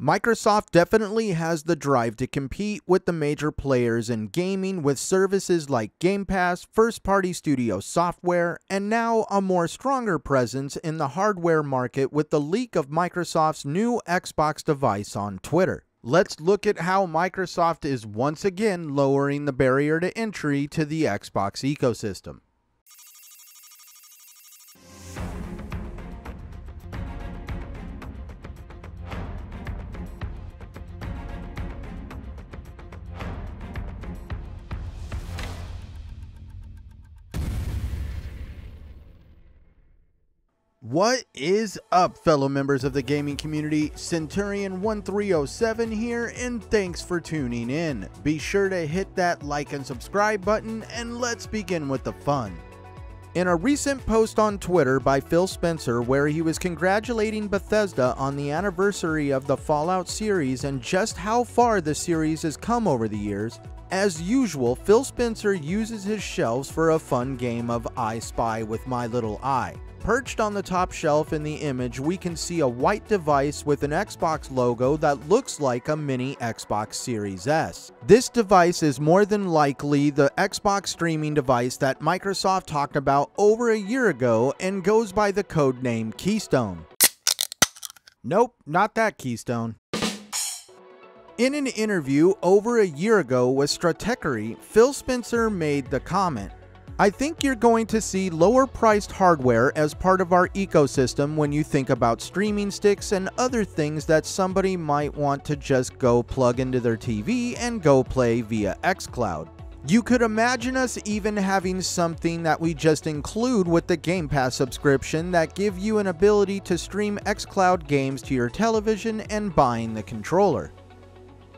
Microsoft definitely has the drive to compete with the major players in gaming with services like Game Pass, first party studio software, and now a more stronger presence in the hardware market with the leak of Microsoft's new Xbox device on Twitter. Let's look at how Microsoft is once again lowering the barrier to entry to the Xbox ecosystem. What is up, fellow members of the gaming community? Centurion1307 here, and thanks for tuning in. Be sure to hit that like and subscribe button, and let's begin with the fun. In a recent post on Twitter by Phil Spencer, where he was congratulating Bethesda on the anniversary of the Fallout series and just how far the series has come over the years, as usual, Phil Spencer uses his shelves for a fun game of I Spy with My Little Eye. Perched on the top shelf in the image, we can see a white device with an Xbox logo that looks like a mini Xbox Series S. This device is more than likely the Xbox streaming device that Microsoft talked about over a year ago and goes by the code name Keystone. Nope, not that Keystone. In an interview over a year ago with Stratechery, Phil Spencer made the comment, I think you're going to see lower priced hardware as part of our ecosystem when you think about streaming sticks and other things that somebody might want to just go plug into their TV and go play via xCloud. You could imagine us even having something that we just include with the Game Pass subscription that give you an ability to stream xCloud games to your television and buying the controller.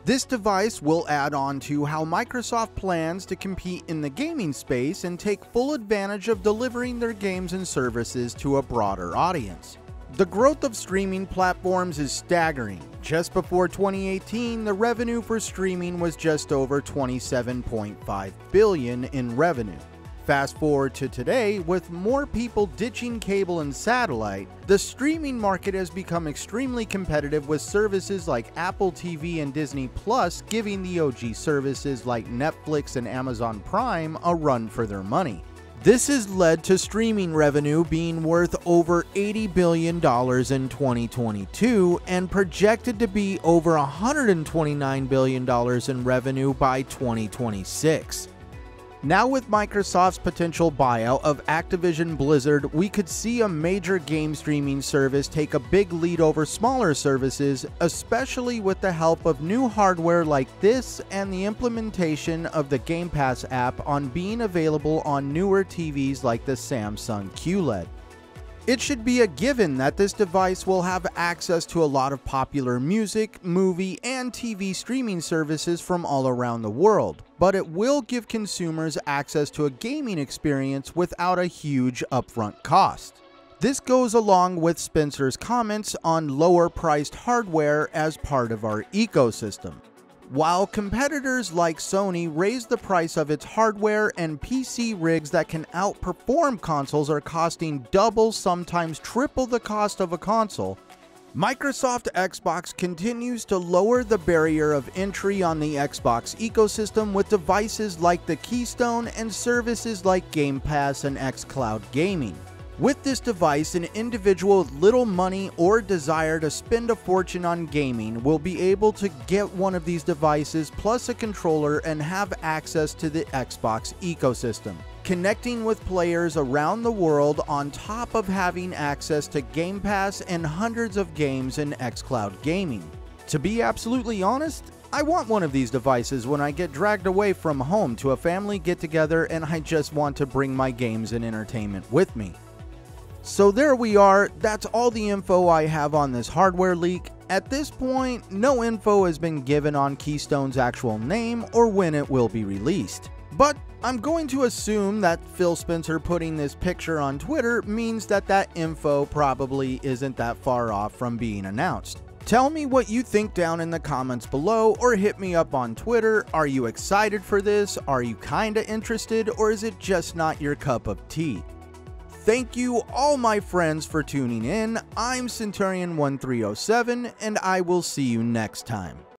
This device will add on to how Microsoft plans to compete in the gaming space and take full advantage of delivering their games and services to a broader audience. The growth of streaming platforms is staggering. Just before 2018, the revenue for streaming was just over 27.5 billion in revenue. Fast forward to today, with more people ditching cable and satellite, the streaming market has become extremely competitive with services like Apple TV and Disney Plus giving the OG services like Netflix and Amazon Prime a run for their money. This has led to streaming revenue being worth over $80 billion in 2022 and projected to be over $129 billion in revenue by 2026. Now, with Microsoft's potential buyout of Activision Blizzard, we could see a major game streaming service take a big lead over smaller services, especially with the help of new hardware like this and the implementation of the Game Pass app on being available on newer TVs like the Samsung QLED. It should be a given that this device will have access to a lot of popular music, movie, and TV streaming services from all around the world, but it will give consumers access to a gaming experience without a huge upfront cost. This goes along with Spencer's comments on lower priced hardware as part of our ecosystem. While competitors like Sony raise the price of its hardware and PC rigs that can outperform consoles are costing double, sometimes triple the cost of a console, Microsoft Xbox continues to lower the barrier of entry on the Xbox ecosystem with devices like the Keystone and services like Game Pass and xCloud Gaming. With this device, an individual with little money or desire to spend a fortune on gaming will be able to get one of these devices plus a controller and have access to the Xbox ecosystem, connecting with players around the world on top of having access to Game Pass and hundreds of games in xCloud gaming. To be absolutely honest, I want one of these devices when I get dragged away from home to a family get together and I just want to bring my games and entertainment with me. So there we are, that's all the info I have on this hardware leak. At this point, no info has been given on Keystone's actual name or when it will be released. But I'm going to assume that Phil Spencer putting this picture on Twitter means that that info probably isn't that far off from being announced. Tell me what you think down in the comments below or hit me up on Twitter. Are you excited for this? Are you kinda interested or is it just not your cup of tea? Thank you, all my friends, for tuning in. I'm Centurion1307, and I will see you next time.